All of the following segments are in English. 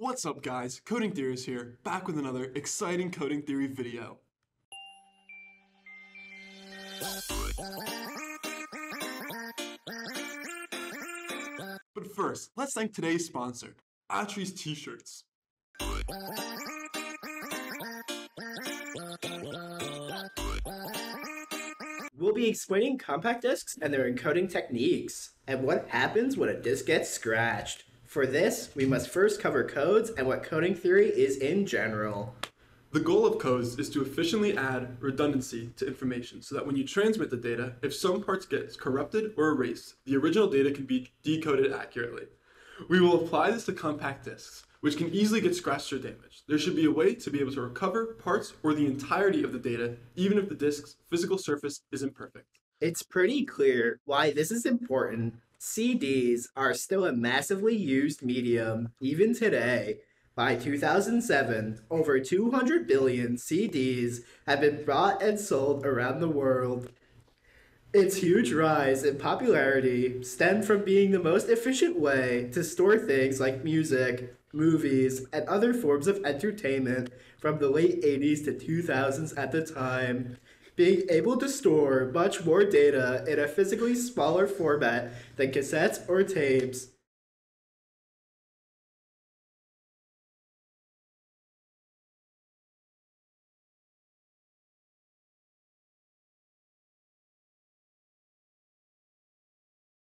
What's up guys, Coding Theories here, back with another exciting coding theory video. But first, let's thank today's sponsor, Atri's T-shirts. We'll be explaining compact discs and their encoding techniques, and what happens when a disc gets scratched. For this, we must first cover codes and what coding theory is in general. The goal of codes is to efficiently add redundancy to information so that when you transmit the data, if some parts get corrupted or erased, the original data can be decoded accurately. We will apply this to compact discs, which can easily get scratched or damaged. There should be a way to be able to recover parts or the entirety of the data, even if the disk's physical surface isn't perfect. It's pretty clear why this is important. CDs are still a massively used medium, even today. By 2007, over 200 billion CDs have been bought and sold around the world. Its huge rise in popularity stemmed from being the most efficient way to store things like music, movies, and other forms of entertainment from the late 80s to 2000s at the time. Being able to store much more data in a physically smaller format than cassettes or tapes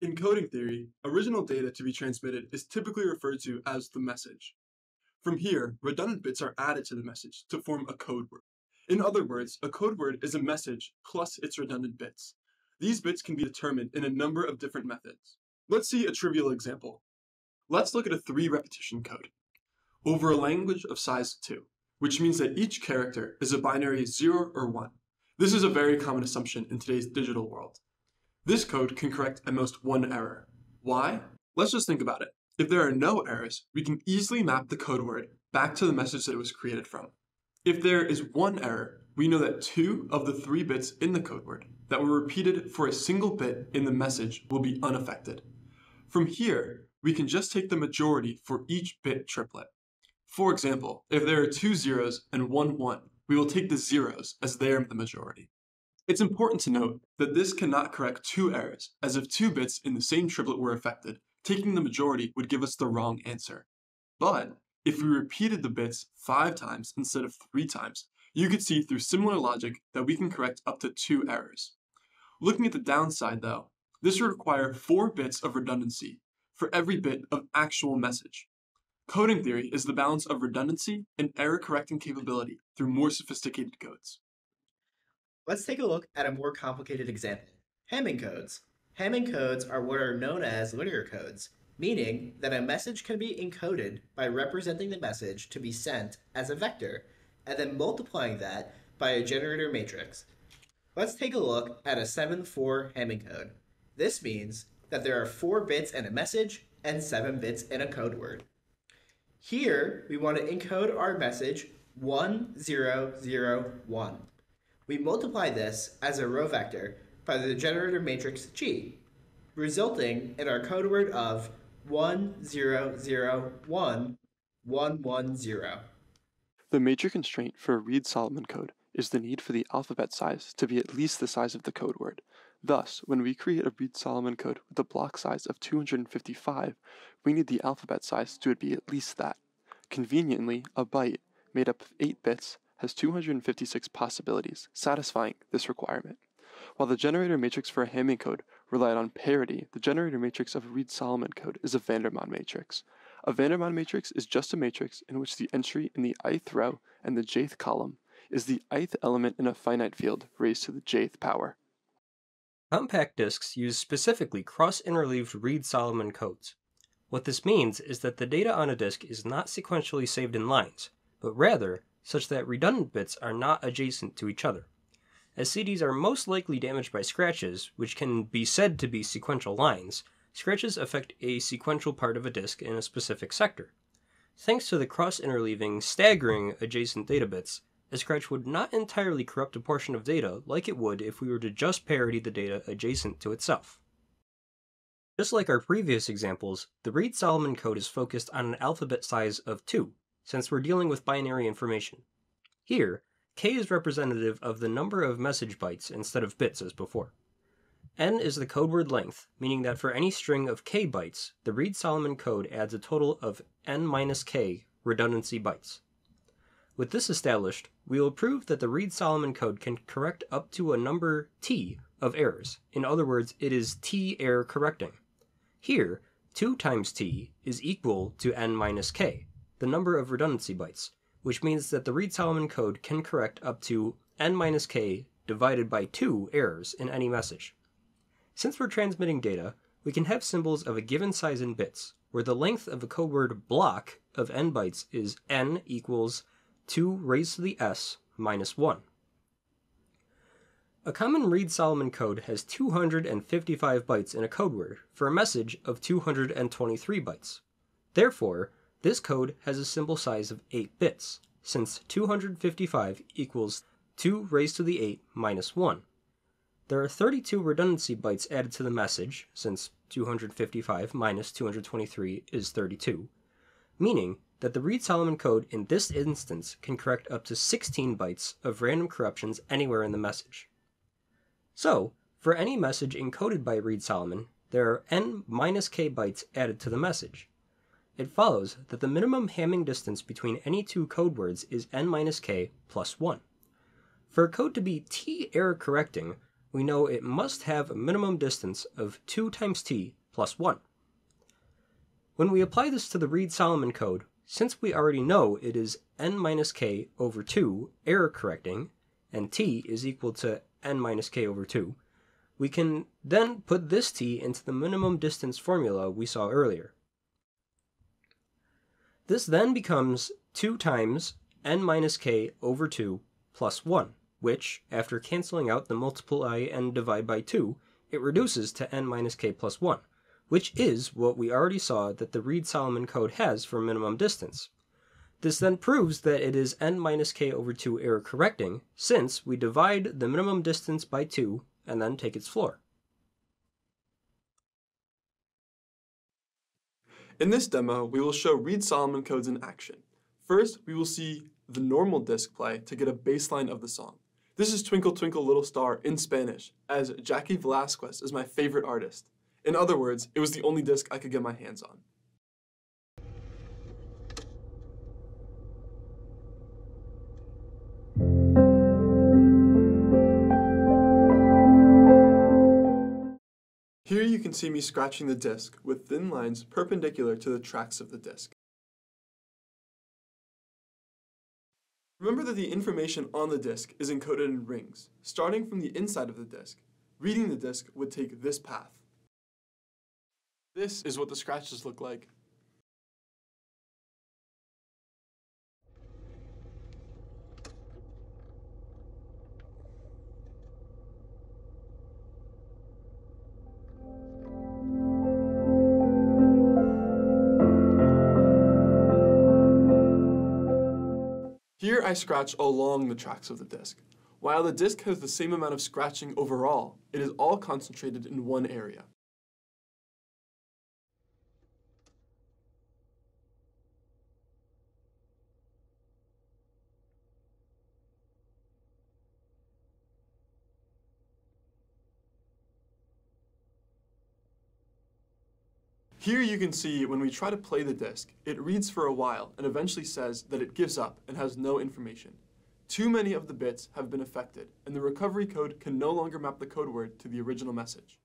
In coding theory, original data to be transmitted is typically referred to as the message. From here, redundant bits are added to the message to form a code word. In other words, a code word is a message plus its redundant bits. These bits can be determined in a number of different methods. Let's see a trivial example. Let's look at a three repetition code over a language of size 2, which means that each character is a binary 0 or 1. This is a very common assumption in today's digital world. This code can correct at most one error. Why? Let's just think about it. If there are no errors, we can easily map the code word back to the message that it was created from. If there is one error, we know that two of the three bits in the code word that were repeated for a single bit in the message will be unaffected. From here, we can just take the majority for each bit triplet. For example, if there are two zeros and one one, we will take the zeros as they are the majority. It's important to note that this cannot correct two errors, as if two bits in the same triplet were affected, taking the majority would give us the wrong answer. But if we repeated the bits five times instead of three times, you could see through similar logic that we can correct up to two errors. Looking at the downside though, this would require four bits of redundancy for every bit of actual message. Coding theory is the balance of redundancy and error correcting capability through more sophisticated codes. Let's take a look at a more complicated example. Hamming codes. Hamming codes are what are known as linear codes, meaning that a message can be encoded by representing the message to be sent as a vector, and then multiplying that by a generator matrix. Let's take a look at a 7-4 Hamming code. This means that there are 4 bits in a message and 7 bits in a code word. Here, we want to encode our message 1001. We multiply this as a row vector by the generator matrix G, resulting in our code word of 1001110. The major constraint for a Reed-Solomon code is the need for the alphabet size to be at least the size of the code word. Thus, when we create a Reed-Solomon code with a block size of 255, we need the alphabet size to be at least that. Conveniently, a byte, made up of 8 bits, has 256 possibilities, satisfying this requirement. While the generator matrix for a Hamming code relied on parity, the generator matrix of a Reed-Solomon code is a Vandermonde matrix. A Vandermonde matrix is just a matrix in which the entry in the ith row and the jth column is the ith element in a finite field raised to the jth power. Compact disks use specifically cross-interleaved Reed-Solomon codes. What this means is that the data on a disk is not sequentially saved in lines, but rather such that redundant bits are not adjacent to each other. As CDs are most likely damaged by scratches, which can be said to be sequential lines, scratches affect a sequential part of a disk in a specific sector. Thanks to the cross-interleaving, staggering adjacent data bits, a scratch would not entirely corrupt a portion of data like it would if we were to just parity the data adjacent to itself. Just like our previous examples, the Reed-Solomon code is focused on an alphabet size of 2, since we're dealing with binary information. Here, k is representative of the number of message bytes instead of bits as before. n is the code word length, meaning that for any string of k bytes, the Reed-Solomon code adds a total of n minus k redundancy bytes. With this established, we will prove that the Reed-Solomon code can correct up to a number t of errors. In other words, it is t error correcting. Here, 2 times t is equal to n minus k, the number of redundancy bytes, which means that the Reed-Solomon code can correct up to n minus k divided by 2 errors in any message. Since we're transmitting data, we can have symbols of a given size in bits, where the length of a codeword block of n bytes is n equals 2 raised to the s minus 1. A common Reed-Solomon code has 255 bytes in a codeword for a message of 223 bytes. Therefore, this code has a symbol size of 8 bits, since 255 equals 2 raised to the 8 minus 1. There are 32 redundancy bytes added to the message, since 255 minus 223 is 32, meaning that the Reed-Solomon code in this instance can correct up to 16 bytes of random corruptions anywhere in the message. So, for any message encoded by Reed-Solomon, there are n minus k bytes added to the message. It follows that the minimum Hamming distance between any two code words is n minus k plus 1. For a code to be t error correcting, we know it must have a minimum distance of 2 times t plus 1. When we apply this to the Reed-Solomon code, since we already know it is n minus k over 2 error correcting, and t is equal to n minus k over 2, we can then put this t into the minimum distance formula we saw earlier. This then becomes 2 times n minus k over 2 plus 1, which, after canceling out the multiply and divide by 2, it reduces to n minus k plus 1, which is what we already saw that the Reed-Solomon code has for minimum distance. This then proves that it is n minus k over 2 error correcting, since we divide the minimum distance by 2 and then take its floor. In this demo, we will show Reed-Solomon codes in action. First, we will see the normal disc play to get a baseline of the song. This is Twinkle Twinkle Little Star in Spanish, as Jaci Velasquez is my favorite artist. In other words, it was the only disc I could get my hands on. Here you can see me scratching the disc with thin lines perpendicular to the tracks of the disc. Remember that the information on the disc is encoded in rings, starting from the inside of the disc. Reading the disc would take this path. This is what the scratches look like. Here I scratch along the tracks of the disc. While the disc has the same amount of scratching overall, it is all concentrated in one area. Here you can see when we try to play the disc, it reads for a while and eventually says that it gives up and has no information. Too many of the bits have been affected, and the recovery code can no longer map the code word to the original message.